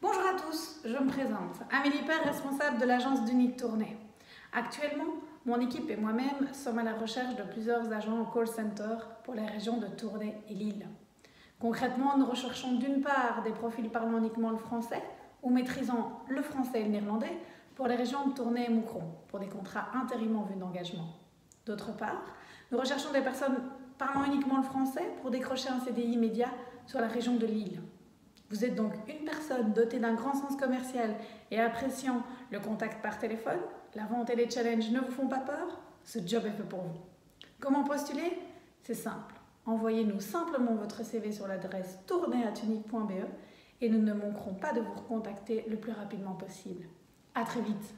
Bonjour à tous, je me présente. Amélie Père, responsable de l'agence d'Unique Tournée. Actuellement, mon équipe et moi-même sommes à la recherche de plusieurs agents au call center pour les régions de Tournai et Lille. Concrètement, nous recherchons d'une part des profils parlant uniquement le français ou maîtrisant le français et le néerlandais pour les régions de Tournai et Moucron pour des contrats intérim en vue d'engagement. D'autre part, nous recherchons des personnes parlant uniquement le français pour décrocher un CDI immédiat sur la région de Lille. Vous êtes donc une personne dotée d'un grand sens commercial et appréciant le contact par téléphone, la vente et les challenges ne vous font pas peur Ce job est fait pour vous. Comment postuler? C'est simple. Envoyez-nous simplement votre CV sur l'adresse tournée@unique.be et nous ne manquerons pas de vous recontacter le plus rapidement possible. À très vite